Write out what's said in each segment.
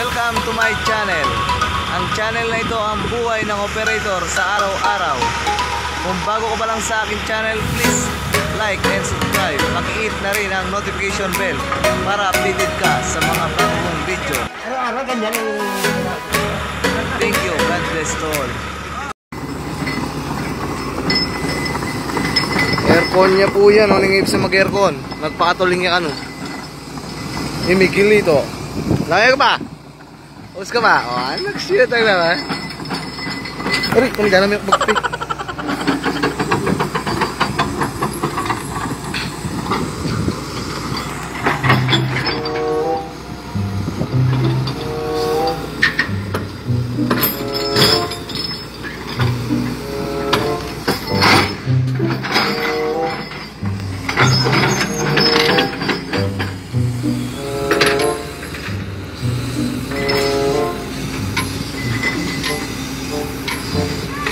Welcome to my channel. Ang channel na ito ang buhay ng operator sa araw-araw. Kung bago ka pa lang sa akin channel, please like and subscribe. Paki-hit na rin ang notification bell para updated ka sa mga bagong video. Araw-araw ganyan ang... Thank you. God bless to all. Aircon niya po yan. Ano nangingip sa mag-aircon? Nagpakatuling niya ano. Imigil nito. Lagay ka ba? Us ka ba? Oh, nag-shoot ang naman. Aray, kung gana may magpi.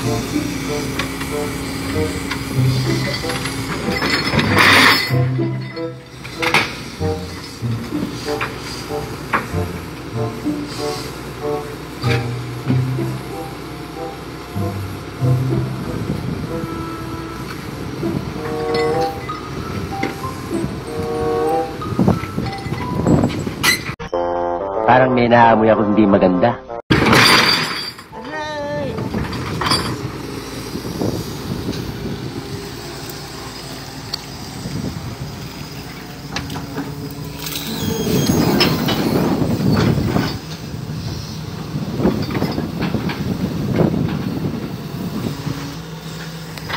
Parang may naamoy ako hindi maganda.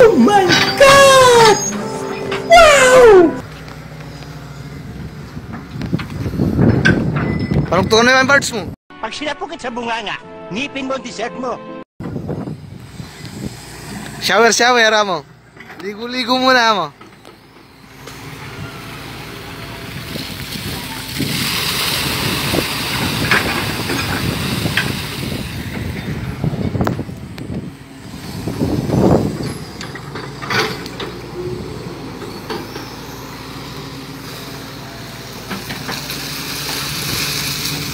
Oh my God! Wow! Parang tukan na yung parts mo. Pag sinapukit sa bunganga, ngipin mo ang dessert mo. Shower, shower mo. Ligo-ligo muna mo.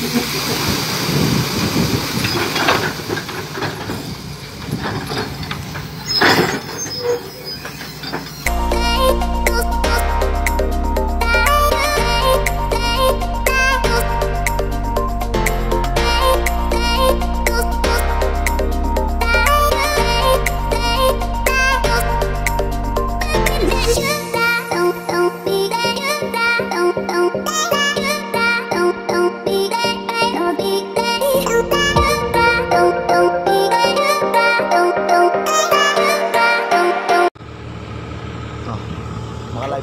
Thank you.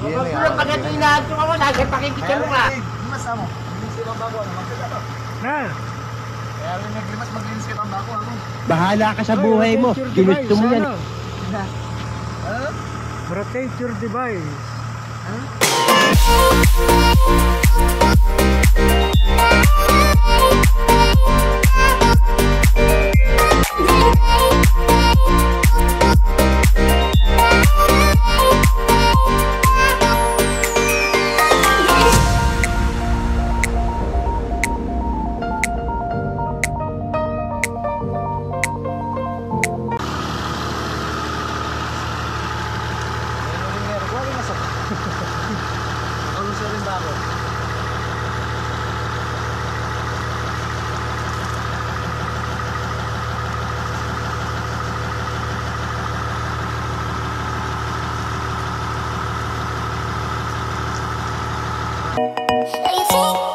Eh. Pag pag inaantok ako, nasa pakikita mo ka. Limas mo. Ka bago ano. Magkita Na, Kaya rin naglimas maglinis ka bago ano. Bahala ka sa buhay mo. Ginusto mo yan. Rotate your device. Ano What you think?